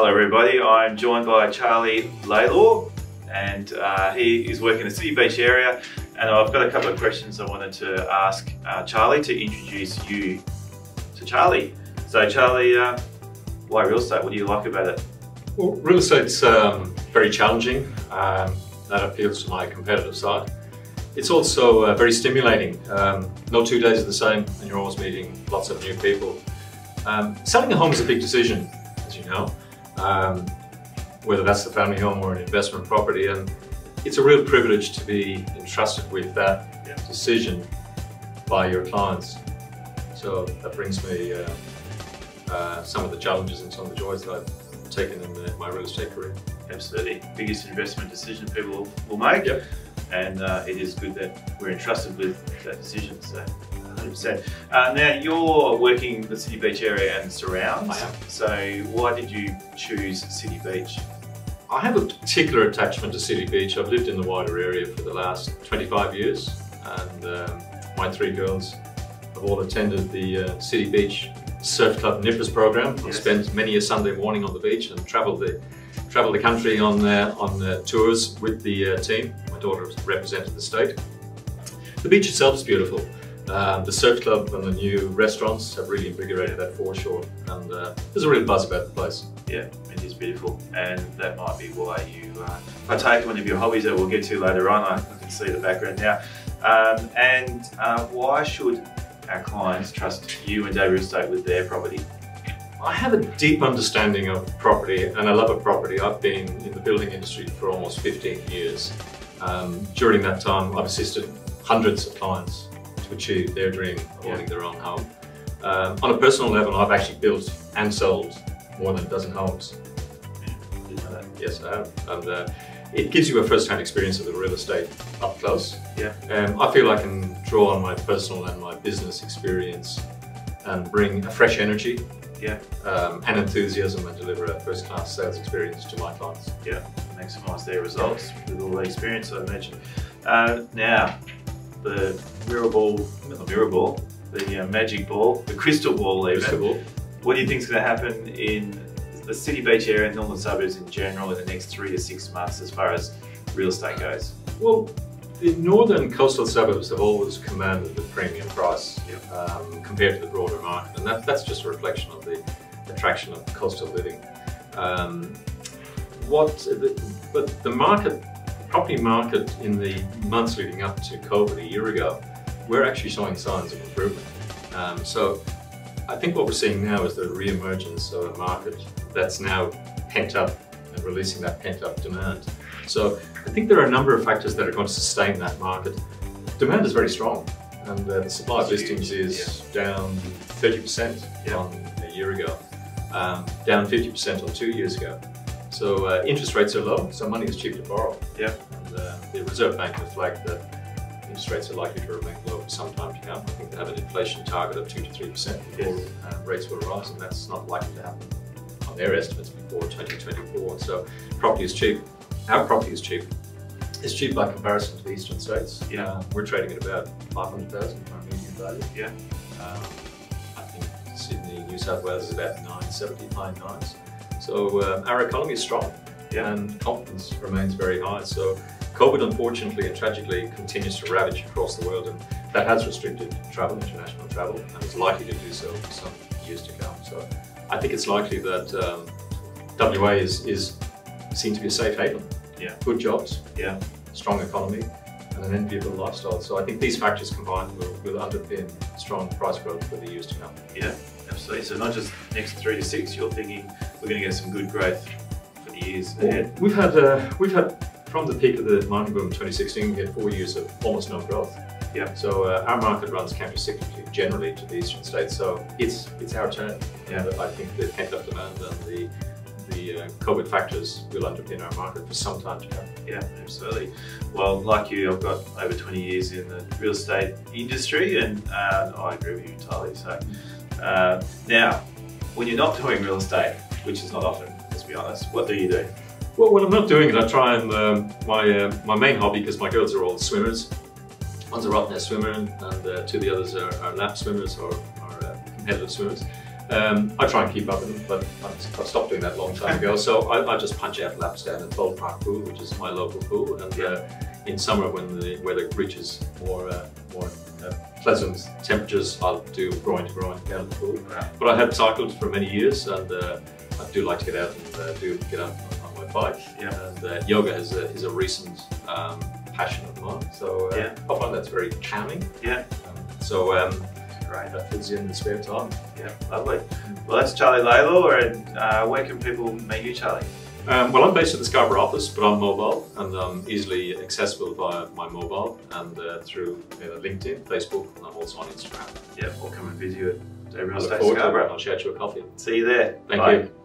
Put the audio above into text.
Hello everybody, I'm joined by Charlie Lawlor and uh, he is working in the City Beach area and I've got a couple of questions I wanted to ask uh, Charlie to introduce you to Charlie. So Charlie, uh, why real estate? What do you like about it? Well, real estate's um, very challenging. Um, that appeals to my competitive side. It's also uh, very stimulating. Um, no two days are the same and you're always meeting lots of new people. Um, selling a home is a big decision, as you know um, whether that's the family home or an investment property. And it's a real privilege to be entrusted with that yeah. decision by your clients. So that brings me uh, uh, some of the challenges and some of the joys that I've taken in the, my real estate career. Absolutely. Biggest investment decision people will make. Yep. And uh, it is good that we're entrusted with that decision. So 100%. Uh, now, you're working the City Beach area and surrounds. I am. So, why did you choose City Beach? I have a particular attachment to City Beach. I've lived in the wider area for the last 25 years, and um, my three girls have all attended the uh, City Beach Surf Club Nippers program. Yes. I've spent many a Sunday morning on the beach and travelled the travelled the country on uh, on uh, tours with the uh, team. My daughter represented the state. The beach itself is beautiful. Um, the surf club and the new restaurants have really invigorated that foreshore and uh, there's a real buzz about the place. Yeah, it is beautiful and that might be why you uh, partake one of your hobbies that we'll get to later on. I, can see the background now. Um, and uh, why should our clients trust you and Davey Real Estate with their property? I have a deep understanding of property and I love a property. I've been in the building industry for almost 15 years. Um, during that time, I've assisted hundreds of clients achieve their dream of owning their own home. Um, on a personal level, I've actually built and sold more than a dozen homes. Yes, I have. And uh, it gives you a first-hand experience of the real estate up close. Yeah. Um, I feel I can draw on my personal and my business experience and bring a fresh energy yeah. Um, and enthusiasm and deliver a first-class sales experience to my clients. Yeah, maximise their results with all the experience I mentioned. Uh, now, the mirror ball, not the mirror ball, the uh, magic ball, the crystal ball even. Crystal ball. What do you think is going to happen in the city beach area and northern suburbs in general in the next three to six months as far as real estate goes? Well, the northern coastal suburbs have always commanded the premium price yep. um, compared to the broader market, and that, that's just a reflection of the attraction of coastal living. Um, what, the, but the market property market in the months leading up to COVID a year ago, we're actually showing signs of improvement. Um, so I think what we're seeing now is the re-emergence of a market that's now pent up and releasing that pent up demand. So I think there are a number of factors that are going to sustain that market. Demand is very strong and uh, the supply of listings is yeah. down 30% yeah. on a year ago, um, down 50% on two years ago. So uh, interest rates are low, so money is cheap to borrow. Yeah. And uh, the Reserve Bank has flagged that interest rates are likely to remain low for some time to come. I think they have an inflation target of 2 to 3% before yes. uh, rates will rise, and that's not likely to happen on their estimates before 2024. So property is cheap. Our property is cheap. It's cheap by comparison to the eastern states. Yeah. Uh, we're trading at about 500,000 for our median value. Yeah. Um, I think Sydney, New South Wales is about 970, high nines. So uh, our economy is strong yeah. and confidence remains very high. So COVID, unfortunately and tragically, continues to ravage across the world, and that has restricted travel, international travel, and is likely to do so for some years to come. So I think it's likely that um, WA is, is seen to be a safe haven. Yeah. Good jobs. Yeah. Strong economy and an enviable lifestyle. So I think these factors combined will, will underpin strong price growth for the years to come. Yeah, absolutely. So not just next three to six, you're thinking we're going to get some good growth for the years ahead. We've had uh, we've had from the peak of the mining boom in 2016, we had four years of almost no growth. Yeah. So uh, our market runs counter-cyclically generally to the eastern states. So it's it's our turn. Yeah. I think the pent-up demand and the the uh, COVID factors will underpin our market for some time to come. Yeah, absolutely. Well, like you, I've got over 20 years in the real estate industry, and uh, I agree with you entirely. So uh, now, when you're not doing real estate, which is not often, let's be honest, what do you do? Well, when I'm not doing it, I try and um, my uh, my main hobby, because my girls are all swimmers. One's a Rottnest swimmer, and uh, two of the others are, are lap swimmers or, or uh, competitive swimmers. Um, I try and keep up with them, but I stopped doing that a long time ago. so I, I, just punch out laps down at Bold Park Pool, which is my local pool, and uh, in summer when the weather reaches more uh, more uh, pleasant temperatures, I'll do groin to groin down the pool. But I have cycled for many years, and uh, I do like to get out and uh, do get out on, my bike. Yeah. And uh, yoga is a, is a recent um, passion of mine, so yeah. I find that's very calming. Yeah. Um, so. Great. That fits in the spare time. Yeah, lovely. Well, that's Charlie Lawlor, and uh, where can people meet you, Charlie? Um, well, I'm based at the Scarborough office, but I'm mobile and I'm easily accessible via my mobile and uh, through uh, LinkedIn, Facebook, and I'm also on Instagram. Yeah, or come and visit you at I look forward to it. I'll share you a coffee. See you there. Thank Bye. you.